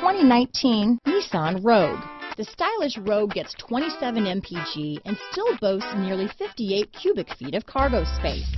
2019 Nissan Rogue. The stylish Rogue gets 27 mpg and still boasts nearly 58 cubic feet of cargo space.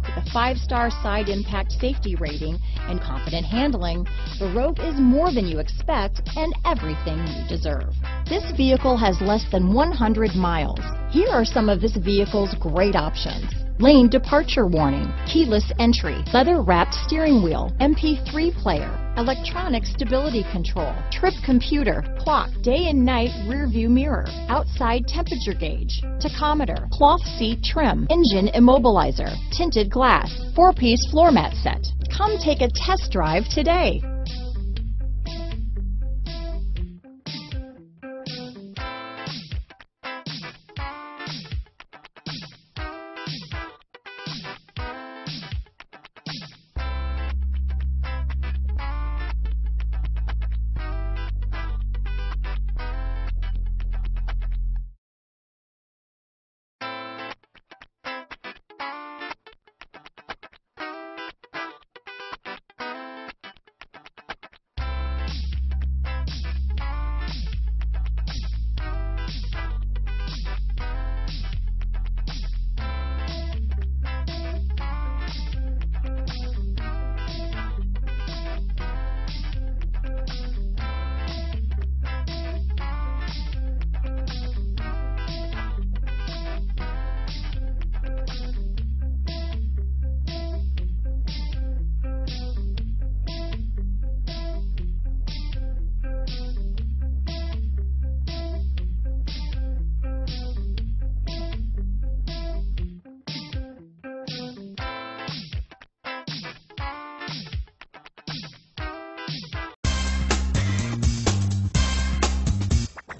With a five-star side impact safety rating and confident handling, the Rogue is more than you expect and everything you deserve. This vehicle has less than 100 miles. Here are some of this vehicle's great options lane departure warning, keyless entry, leather wrapped steering wheel, MP3 player, electronic stability control, trip computer, clock, day and night rear view mirror, outside temperature gauge, tachometer, cloth seat trim, engine immobilizer, tinted glass, four piece floor mat set. Come take a test drive today.